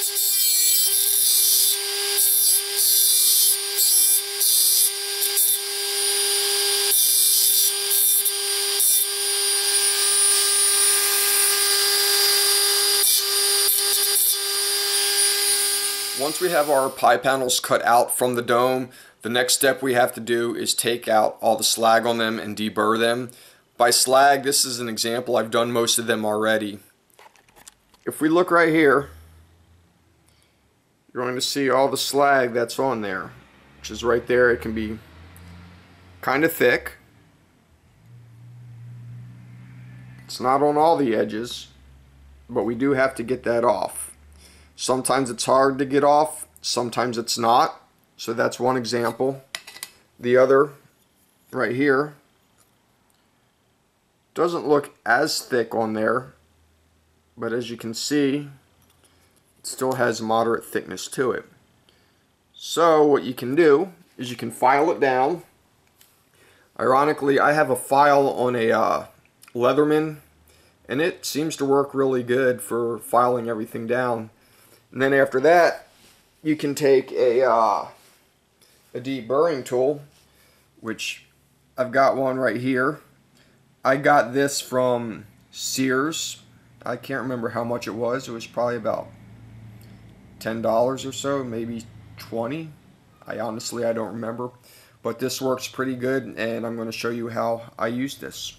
Once we have our pie panels cut out from the dome, the next step we have to do is take out all the slag on them and deburr them. By slag, this is an example, I've done most of them already. If we look right here, you're going to see all the slag that's on there, which is right there. It can be kind of thick. It's not on all the edges, but we do have to get that off. Sometimes it's hard to get off, sometimes it's not. So that's one example. The other, right here, doesn't look as thick on there, but as you can see, still has moderate thickness to it. So what you can do is you can file it down. Ironically, I have a file on a uh, Leatherman, and it seems to work really good for filing everything down. And then after that, you can take a, uh, a deburring tool, which I've got one right here. I got this from Sears. I can't remember how much it was. It was probably about $10 or so, maybe 20 I honestly, I don't remember. But this works pretty good, and I'm going to show you how I use this.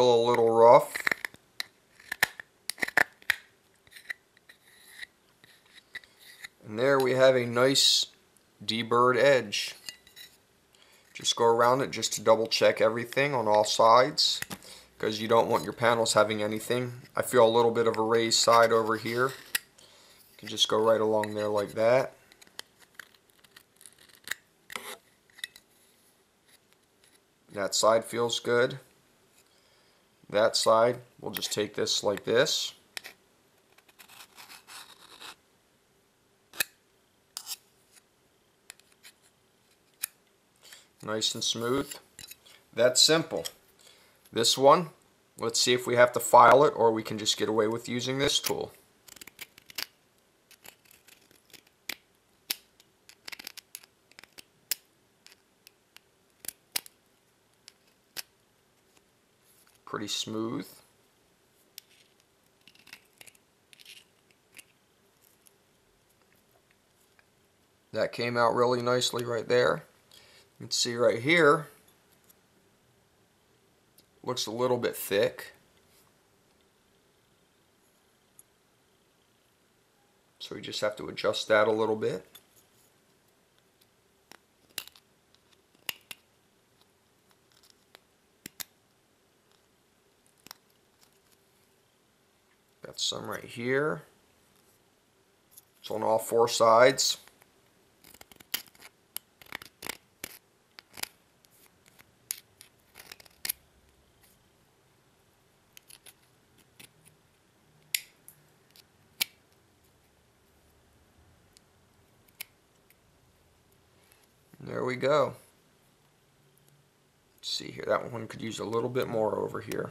Still a little rough. And there we have a nice deburred edge. Just go around it just to double check everything on all sides because you don't want your panels having anything. I feel a little bit of a raised side over here. You can just go right along there like that. That side feels good that side, we'll just take this like this. Nice and smooth. That's simple. This one, let's see if we have to file it or we can just get away with using this tool. Pretty smooth. That came out really nicely right there. You can see right here, looks a little bit thick. So we just have to adjust that a little bit. Got some right here. It's on all four sides. There we go. Let's see here, that one could use a little bit more over here.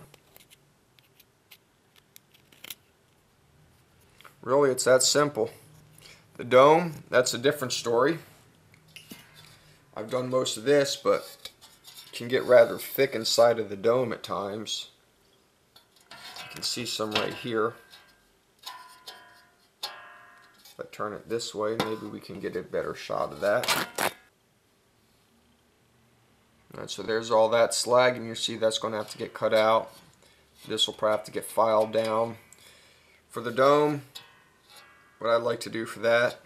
Really, it's that simple. The dome, that's a different story. I've done most of this, but can get rather thick inside of the dome at times. You can see some right here. If I turn it this way, maybe we can get a better shot of that. Right, so there's all that slag, and you see that's going to have to get cut out. This will probably have to get filed down. For the dome, what I like to do for that,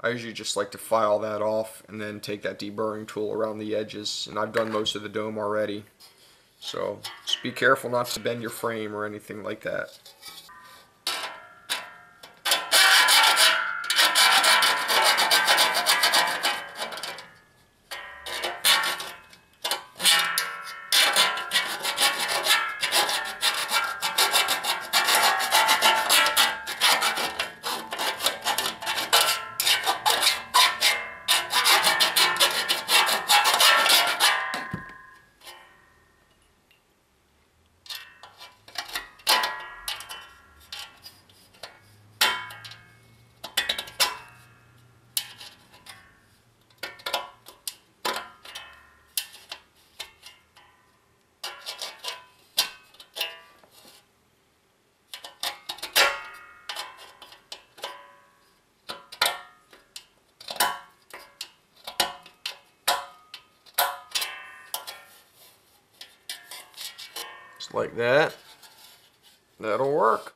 I usually just like to file that off and then take that deburring tool around the edges. And I've done most of the dome already. So just be careful not to bend your frame or anything like that. Like that. That'll work.